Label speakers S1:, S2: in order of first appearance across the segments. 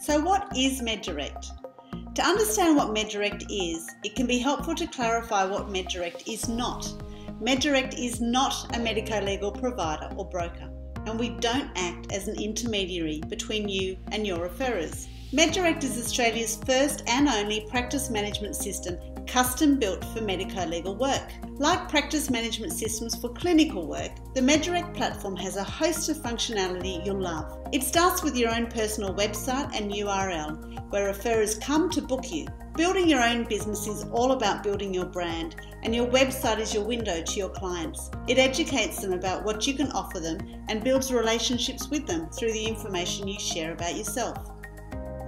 S1: So, what is MEDirect? To understand what MEDirect is, it can be helpful to clarify what MEDirect is not. MEDirect is not a medico legal provider or broker, and we don't act as an intermediary between you and your referrers. MedDirect is Australia's first and only practice management system custom built for medico legal work. Like practice management systems for clinical work, the MEDirect platform has a host of functionality you'll love. It starts with your own personal website and URL, where referrers come to book you. Building your own business is all about building your brand, and your website is your window to your clients. It educates them about what you can offer them and builds relationships with them through the information you share about yourself.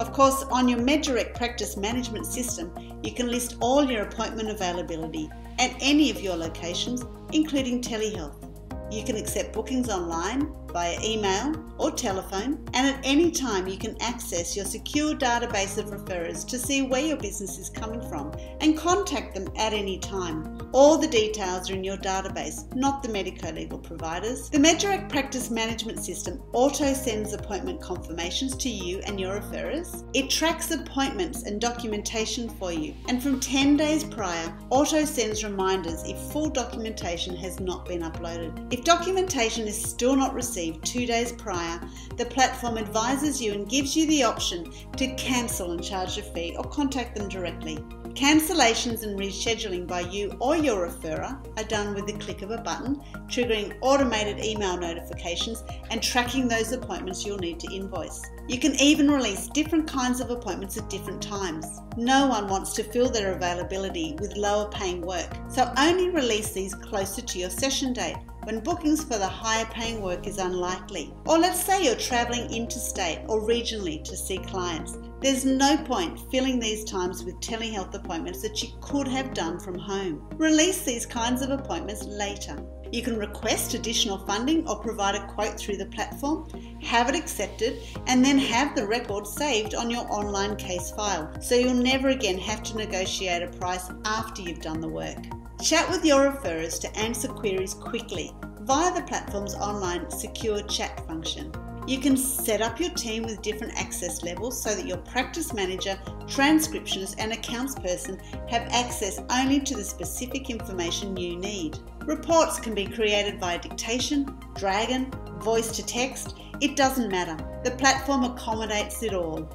S1: Of course, on your MEDirect practice management system, you can list all your appointment availability at any of your locations, including telehealth. You can accept bookings online, via email or telephone, and at any time you can access your secure database of referrers to see where your business is coming from and contact them at any time. All the details are in your database, not the medico legal providers. The MEDirect Practice Management System auto sends appointment confirmations to you and your referrers. It tracks appointments and documentation for you, and from 10 days prior, auto sends reminders if full documentation has not been uploaded. If documentation is still not received, received two days prior, the platform advises you and gives you the option to cancel and charge a fee or contact them directly. Cancellations and rescheduling by you or your referrer are done with the click of a button, triggering automated email notifications and tracking those appointments you'll need to invoice. You can even release different kinds of appointments at different times. No one wants to fill their availability with lower paying work, so only release these closer to your session date when bookings for the higher paying work is unlikely. Or let's say you're travelling interstate or regionally to see clients. There's no point filling these times with telehealth appointments that you could have done from home. Release these kinds of appointments later. You can request additional funding or provide a quote through the platform, have it accepted, and then have the record saved on your online case file so you'll never again have to negotiate a price after you've done the work. Chat with your referrers to answer queries quickly via the platform's online secure chat function. You can set up your team with different access levels so that your practice manager, transcriptionist, and accounts person have access only to the specific information you need. Reports can be created via dictation, Dragon, voice to text, it doesn't matter. The platform accommodates it all.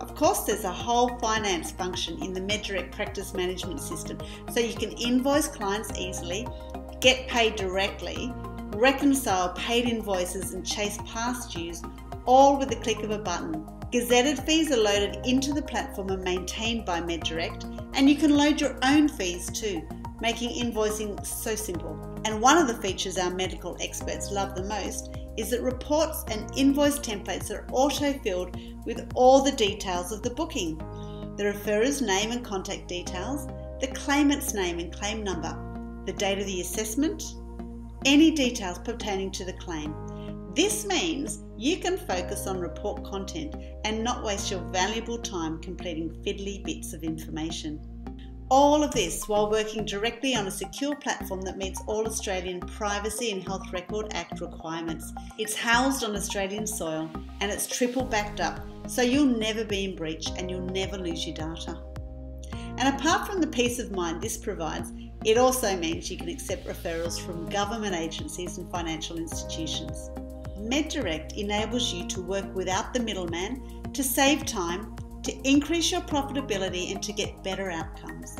S1: Of course, there's a whole finance function in the MEDirect practice management system so you can invoice clients easily, get paid directly, reconcile paid invoices and chase past dues, all with the click of a button. Gazetted fees are loaded into the platform and maintained by MEDirect, and you can load your own fees too, making invoicing so simple. And one of the features our medical experts love the most is that reports and invoice templates are auto filled with all the details of the booking the referrer's name and contact details, the claimant's name and claim number, the date of the assessment, any details pertaining to the claim. This means you can focus on report content and not waste your valuable time completing fiddly bits of information. All of this while working directly on a secure platform that meets all Australian Privacy and Health Record Act requirements. It's housed on Australian soil and it's triple backed up, so you'll never be in breach and you'll never lose your data. And apart from the peace of mind this provides, it also means you can accept referrals from government agencies and financial institutions. MEDirect enables you to work without the middleman to save time, to increase your profitability, and to get better outcomes.